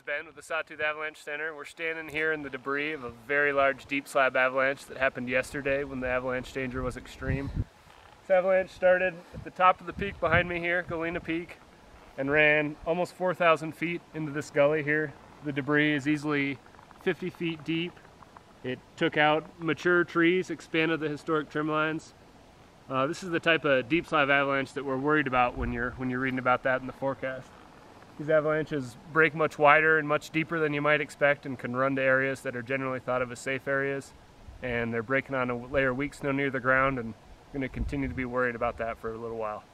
is Ben with the Sawtooth Avalanche Center. We're standing here in the debris of a very large deep slab avalanche that happened yesterday when the avalanche danger was extreme. This avalanche started at the top of the peak behind me here, Galena Peak, and ran almost 4,000 feet into this gully here. The debris is easily 50 feet deep. It took out mature trees, expanded the historic trim lines. Uh, this is the type of deep slab avalanche that we're worried about when you're when you're reading about that in the forecast. These avalanches break much wider and much deeper than you might expect and can run to areas that are generally thought of as safe areas. And they're breaking on a layer of weak snow near the ground and going to continue to be worried about that for a little while.